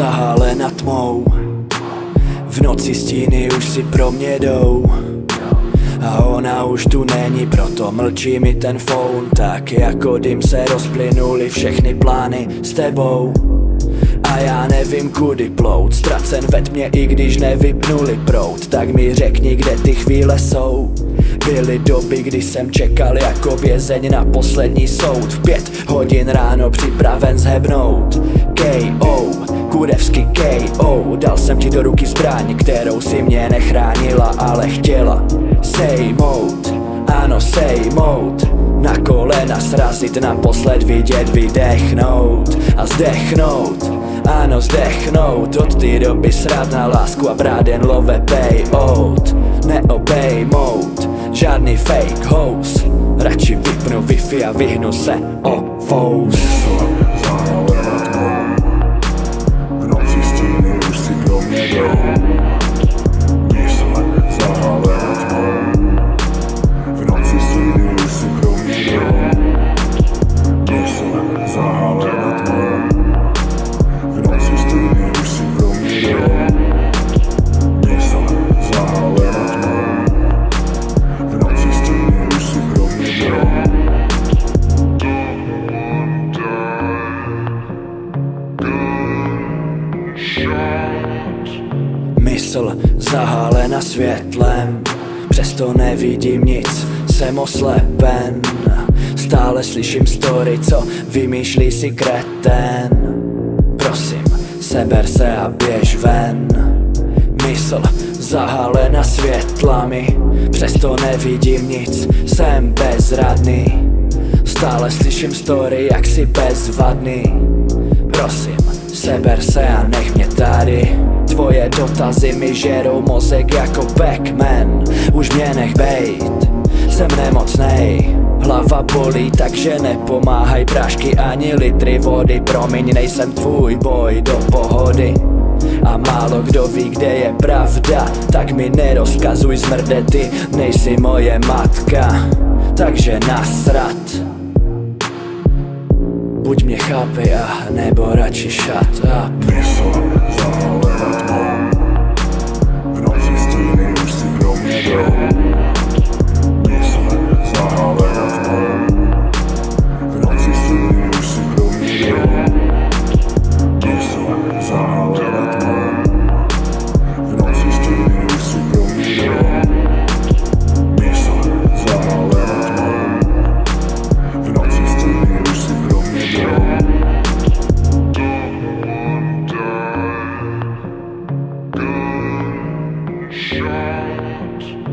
zahálena tmou. V noci stíny už si pro mě jdou. A ona už tu není, proto mlčí mi ten phone Tak jako dym se rozplynuli všechny plány s tebou. A já nevím kudy plout. Ztracen ve tmě i když nevypnuli prout. Tak mi řekni kde ty chvíle jsou Byly doby, kdy jsem čekal jako vězeň na poslední soud. V pět hodin ráno připraven zhebnout. K.O. Kurevsky K.O. Dal jsem ti do ruky zbraň, kterou si mě nechránila, ale chtěla Sejmout, ano sejmout. Na kolena srazit, naposled vidět, vydechnout. A zdechnout. Ano zdechnout. Od té doby srát na lásku a brát jen love payout. Neobejmout žádný fake host Radši vypnu wifi a vyhnu se o fous Mysl zahálena světlem. Přesto nevidím nic, jsem oslepen. Stále slyším story, co vymýšlí si kreten Prosím, seber se a běž ven. Mysl zahálena světlami. Přesto nevidím nic, jsem bezradný. Stále slyším story, jak si bezvadný. Prosím, seber se a nech mě tady. Tvoje dotazy mi žerou mozek jako Pac-Man. Už mě nech bejt, jsem nemocnej. Hlava bolí, takže nepomáhaj. Prášky ani litry vody Promiň, nejsem tvůj boj do pohody. A málo kdo ví, kde je pravda. Tak mi nerozkazuj zmrde, ty nejsi moje matka. Takže nasrat buď mě chápej a nebo radši shut up. V noci stíny už si shout